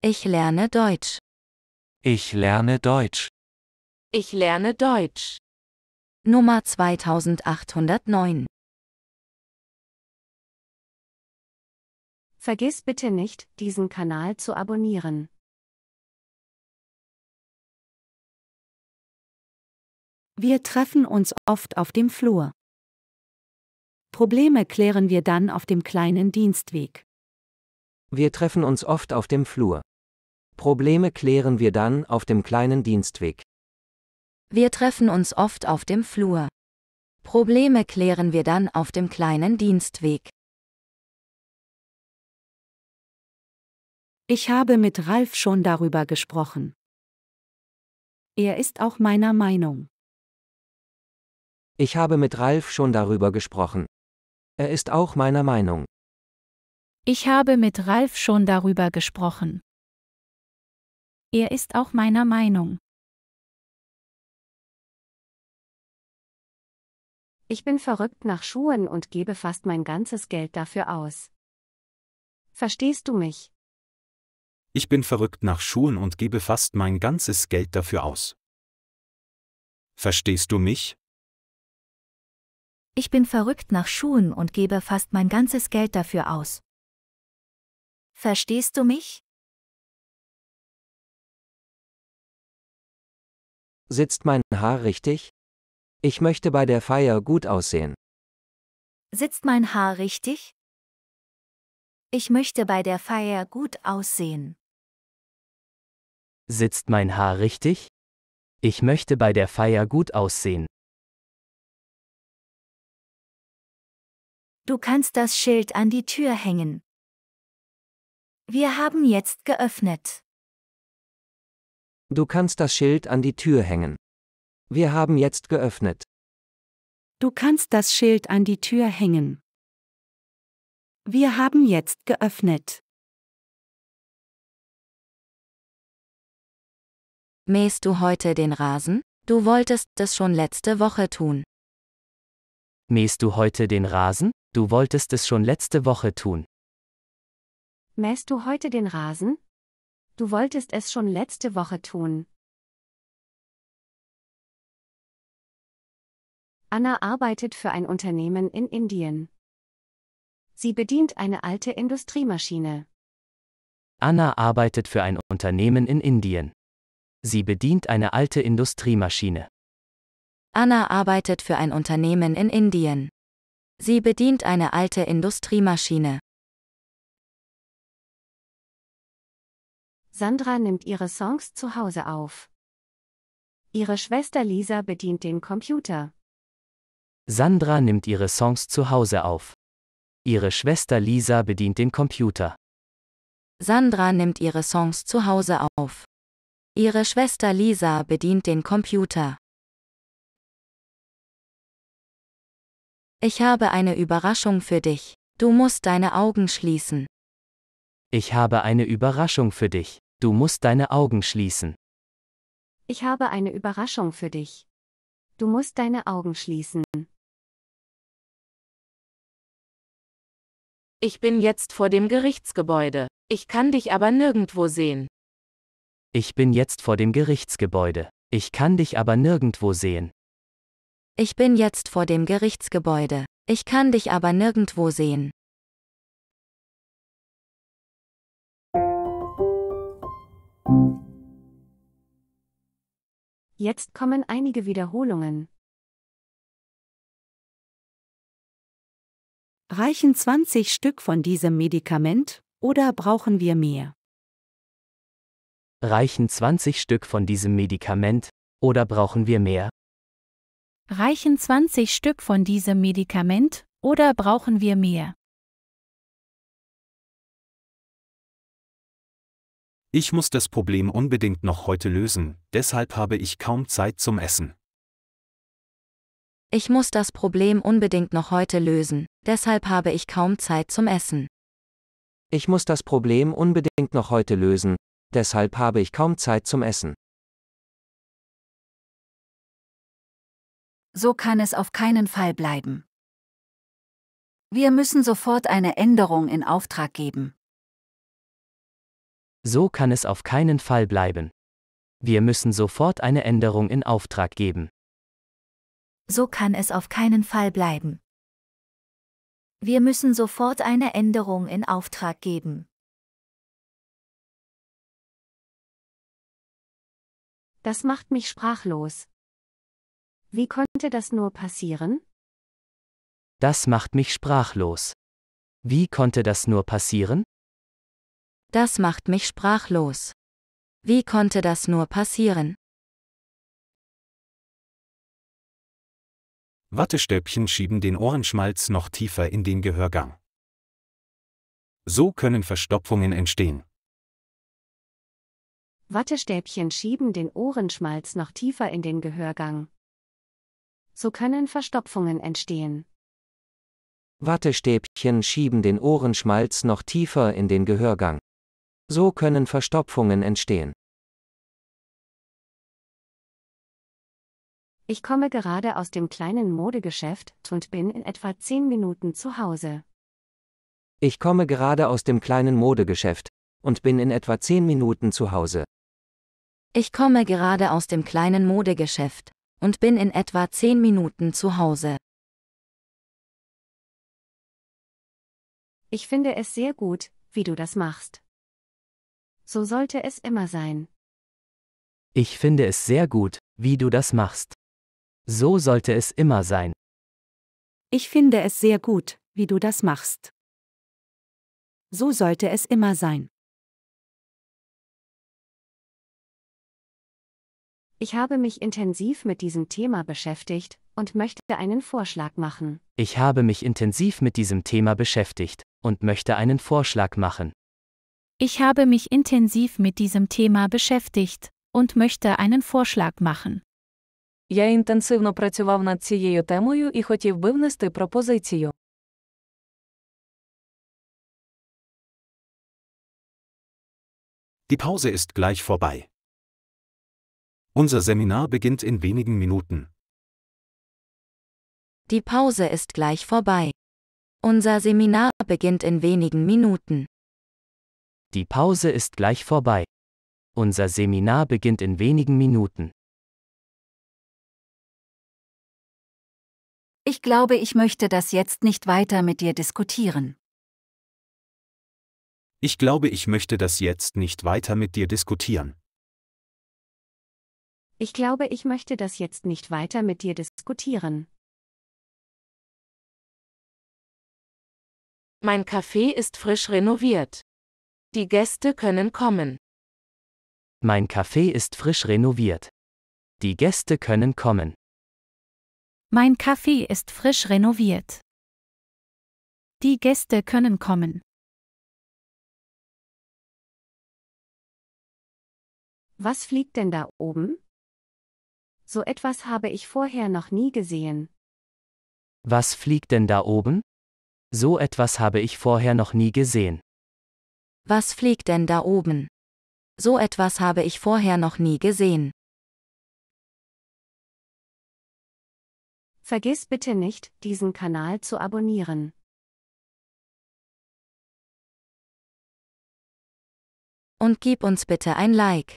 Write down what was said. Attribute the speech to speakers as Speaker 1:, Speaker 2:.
Speaker 1: Ich lerne Deutsch.
Speaker 2: Ich lerne Deutsch.
Speaker 3: Ich lerne Deutsch.
Speaker 1: Nummer 2809.
Speaker 4: Vergiss bitte nicht, diesen Kanal zu abonnieren.
Speaker 5: Wir treffen uns oft auf dem Flur. Probleme klären wir dann auf dem kleinen Dienstweg.
Speaker 6: Wir treffen uns oft auf dem Flur. Probleme klären wir dann auf dem kleinen Dienstweg.
Speaker 1: Wir treffen uns oft auf dem Flur. Probleme klären wir dann auf dem kleinen Dienstweg.
Speaker 5: Ich habe mit Ralf schon darüber gesprochen. Er ist auch meiner Meinung.
Speaker 6: Ich habe mit Ralf schon darüber gesprochen. Er ist auch meiner Meinung.
Speaker 7: Ich habe mit Ralf schon darüber gesprochen. Er ist auch meiner Meinung.
Speaker 4: Ich bin verrückt nach Schuhen und gebe fast mein ganzes Geld dafür aus. Verstehst du mich?
Speaker 8: Ich bin verrückt nach Schuhen und gebe fast mein ganzes Geld dafür aus. Verstehst du mich?
Speaker 7: Ich bin verrückt nach Schuhen und gebe fast mein ganzes Geld dafür aus. Verstehst du mich?
Speaker 6: Sitzt mein Haar richtig? Ich möchte bei der Feier gut aussehen.
Speaker 7: Sitzt mein Haar richtig? Ich möchte bei der Feier gut aussehen.
Speaker 2: Sitzt mein Haar richtig? Ich möchte bei der Feier gut aussehen.
Speaker 7: Du kannst das Schild an die Tür hängen. Wir haben jetzt geöffnet.
Speaker 6: Du kannst das Schild an die Tür hängen. Wir haben jetzt geöffnet.
Speaker 5: Du kannst das Schild an die Tür hängen. Wir haben jetzt geöffnet.
Speaker 1: Mähst du heute den Rasen? Du wolltest es schon letzte Woche tun.
Speaker 2: Mähst du heute den Rasen? Du wolltest es schon letzte Woche tun.
Speaker 4: Mähst du heute den Rasen? Du wolltest es schon letzte Woche tun. Anna arbeitet für ein Unternehmen in Indien. Sie bedient eine alte Industriemaschine.
Speaker 2: Anna arbeitet für ein Unternehmen in Indien. Sie bedient eine alte Industriemaschine.
Speaker 1: Anna arbeitet für ein Unternehmen in Indien. Sie bedient eine alte Industriemaschine.
Speaker 4: Sandra nimmt ihre Songs zu Hause auf. Ihre Schwester Lisa bedient den Computer.
Speaker 2: Sandra nimmt ihre Songs zu Hause auf. Ihre Schwester Lisa bedient den Computer.
Speaker 1: Sandra nimmt ihre Songs zu Hause auf. Ihre Schwester Lisa bedient den Computer. Ich habe eine Überraschung für dich. Du musst deine Augen schließen.
Speaker 2: Ich habe eine Überraschung für dich. Du musst deine Augen schließen.
Speaker 4: Ich habe eine Überraschung für dich. Du musst deine Augen schließen.
Speaker 3: Ich bin jetzt vor dem Gerichtsgebäude. Ich kann dich aber nirgendwo sehen.
Speaker 2: Ich bin jetzt vor dem Gerichtsgebäude. Ich kann dich aber nirgendwo sehen.
Speaker 1: Ich bin jetzt vor dem Gerichtsgebäude. Ich kann dich aber nirgendwo sehen.
Speaker 4: Jetzt kommen einige Wiederholungen.
Speaker 5: Reichen 20 Stück von diesem Medikament oder brauchen wir mehr?
Speaker 2: Reichen 20 Stück von diesem Medikament oder brauchen wir mehr?
Speaker 7: Reichen 20 Stück von diesem Medikament oder brauchen wir mehr?
Speaker 8: Ich muss das Problem unbedingt noch heute lösen, deshalb habe ich kaum Zeit zum Essen.
Speaker 1: Ich muss das Problem unbedingt noch heute lösen, deshalb habe ich kaum Zeit zum Essen.
Speaker 6: Ich muss das Problem unbedingt noch heute lösen, deshalb habe ich kaum Zeit zum Essen.
Speaker 9: So kann es auf keinen Fall bleiben. Wir müssen sofort eine Änderung in Auftrag geben.
Speaker 2: So kann es auf keinen Fall bleiben. Wir müssen sofort eine Änderung in Auftrag geben.
Speaker 9: So kann es auf keinen Fall bleiben. Wir müssen sofort eine Änderung in Auftrag geben.
Speaker 4: Das macht mich sprachlos. Wie konnte das nur passieren?
Speaker 2: Das macht mich sprachlos. Wie konnte das nur passieren?
Speaker 1: Das macht mich sprachlos. Wie konnte das nur passieren?
Speaker 8: Wattestäbchen schieben den Ohrenschmalz noch tiefer in den Gehörgang. So können Verstopfungen entstehen.
Speaker 4: Wattestäbchen schieben den Ohrenschmalz noch tiefer in den Gehörgang. So können Verstopfungen entstehen.
Speaker 6: Wattestäbchen schieben den Ohrenschmalz noch tiefer in den Gehörgang. So können Verstopfungen entstehen.
Speaker 4: Ich komme gerade aus dem kleinen Modegeschäft und bin in etwa 10 Minuten zu Hause.
Speaker 6: Ich komme gerade aus dem kleinen Modegeschäft und bin in etwa 10 Minuten zu Hause.
Speaker 1: Ich komme gerade aus dem kleinen Modegeschäft und bin in etwa 10 Minuten zu Hause.
Speaker 4: Ich finde es sehr gut, wie du das machst. So sollte es immer sein.
Speaker 2: Ich finde es sehr gut, wie du das machst. So sollte es immer sein.
Speaker 5: Ich finde es sehr gut, wie du das machst. So sollte es immer sein.
Speaker 4: Ich habe mich intensiv mit diesem Thema beschäftigt und möchte einen Vorschlag machen.
Speaker 2: Ich habe mich intensiv mit diesem Thema beschäftigt und möchte einen Vorschlag machen.
Speaker 7: Ich habe mich intensiv mit diesem Thema beschäftigt und möchte einen Vorschlag machen.
Speaker 3: Я інтенсивно працював над цією темою і хотів би внести пропозицію.
Speaker 8: Die Pause ist gleich vorbei. Unser Seminar beginnt in wenigen Minuten.
Speaker 1: Die Pause ist gleich vorbei. Unser Seminar beginnt in wenigen Minuten.
Speaker 2: Die Pause ist gleich vorbei. Unser Seminar beginnt in wenigen Minuten.
Speaker 9: Ich glaube, ich möchte das jetzt nicht weiter mit dir diskutieren.
Speaker 8: Ich glaube, ich möchte das jetzt nicht weiter mit dir diskutieren.
Speaker 4: Ich glaube, ich möchte das jetzt nicht weiter mit dir diskutieren.
Speaker 3: Mein Café ist frisch renoviert. Die Gäste können kommen.
Speaker 2: Mein Café ist frisch renoviert. Die Gäste können kommen.
Speaker 7: Mein Café ist frisch renoviert. Die Gäste können kommen.
Speaker 4: Was fliegt denn da oben? So etwas habe ich vorher noch nie gesehen.
Speaker 2: Was fliegt denn da oben? So etwas habe ich vorher noch nie gesehen.
Speaker 1: Was fliegt denn da oben? So etwas habe ich vorher noch nie gesehen.
Speaker 4: Vergiss bitte nicht, diesen Kanal zu abonnieren.
Speaker 1: Und gib uns bitte ein Like.